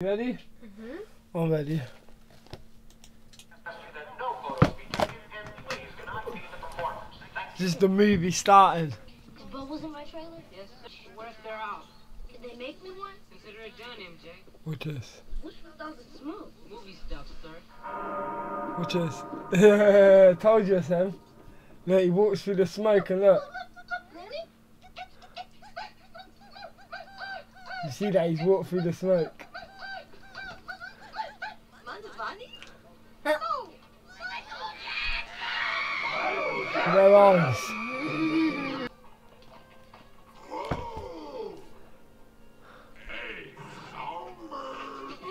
You ready? Mm-hmm. I'm ready. This is the movie started. But wasn't my trailer? Yes, where's they're out? Did they make me one? Consider it done, MJ. What is? Which one doesn't smoke? Movie stuff, sir. What is? Told you, Sam. Look, he walks through the smoke and look. Really? You see that he's walked through the smoke. Mine's funny? Oh. With their eyes.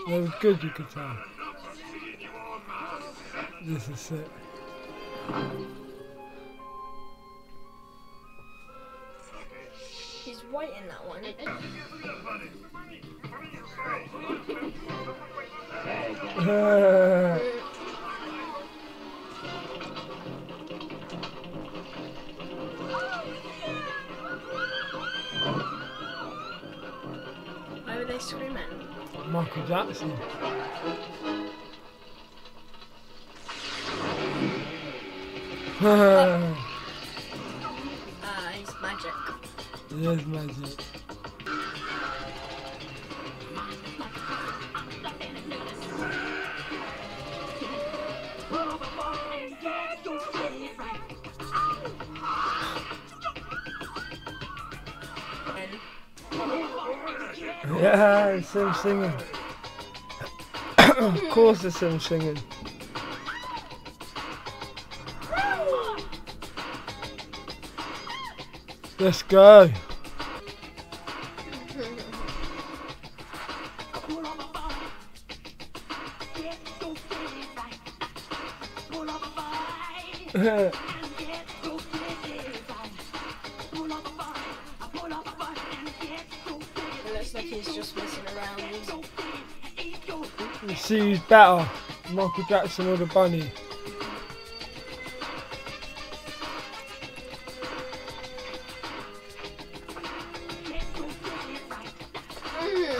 That was good, you could tell. This is it. He's white in that one. Why were they screaming? Michael Jackson. Ah, he's magic. It is magic. Yeah, it's him singing. of course it's him singing. Let's go. it he's just messing around. you see who's better, Michael Jackson or the bunny?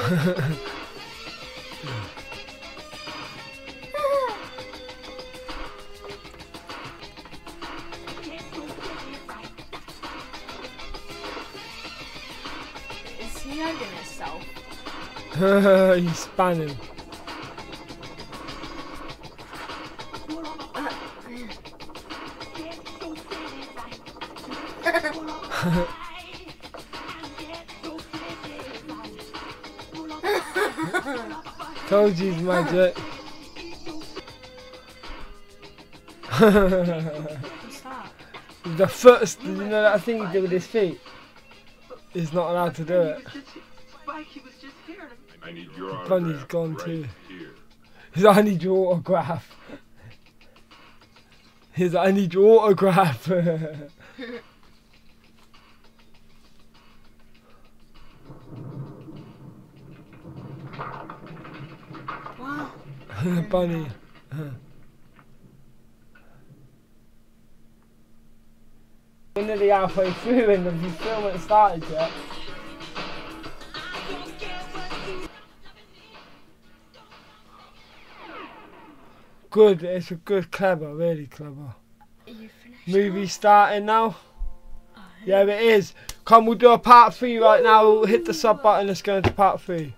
Is he himself? He's spanning. Told you he's magic. The foot, you know that thing he did with his feet? He's not allowed to do it. I need your autograph Bunny's gone right too. Here. He's like, I need your autograph. He's like, I need your autograph. Wow. Bunny. We're nearly halfway through and the film hasn't started yet. Good, it's a good, clever, really clever. Are you finished? Movie starting now? Oh, Yeah, it is. Come, we'll do a part three right now. We'll hit the sub button. Let's go into part three.